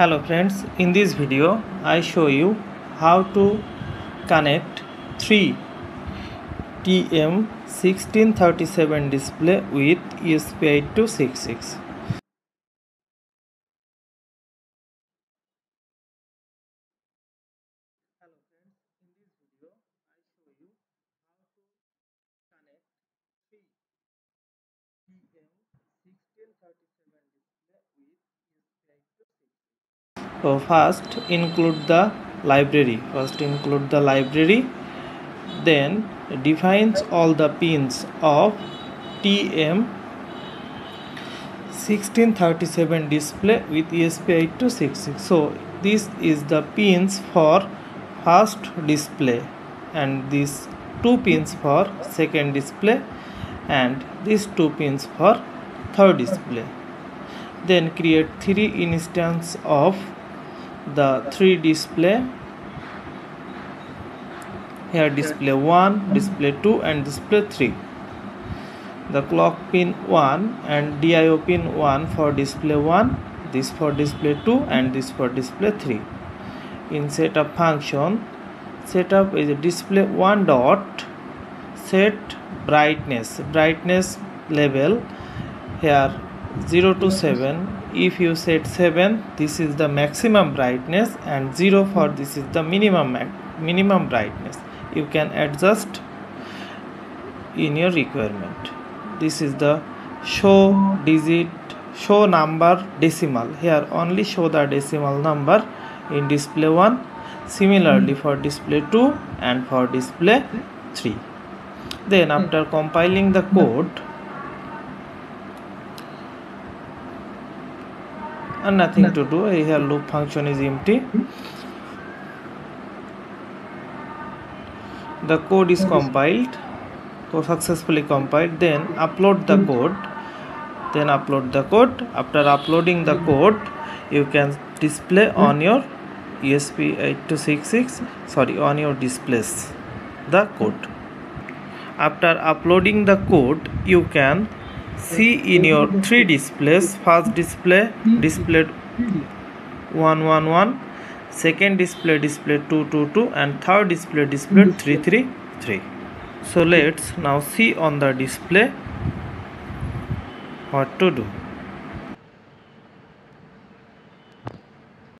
hello friends in this video i show you how to connect 3 tm1637 display with esp8266 hello friends in this video i show you how to connect 3 tm1637 display with esp8266 first include the library. First include the library. Then defines all the pins of tm 1637 display with ESP8266 so this is the pins for first display and these two pins for second display and these two pins for third display. Then create three instance of the three display. Here display 1 display 2 and display 3 the clock pin 1 and dio pin 1 for display 1 this for display 2 and this for display 3 in setup function setup is display 1 dot set brightness brightness level. Here 0 to 7 if you set 7 this is the maximum brightness and 0 for this is the minimum minimum brightness. You can adjust in your requirement. This is the show digit show number decimal. Here only show the decimal number in display 1 similarly for display 2 and for display 3 then after compiling the code and nothing to do. Here loop function is empty. The code is compiled. So successfully compiled. Then upload the code. Then upload the code. After uploading the code you can display on your ESP8266 sorry on your displays the code. After uploading the code you can see in your three displays. First display display 111 second display display 222 and third display display 333 so let's now see on the display what to do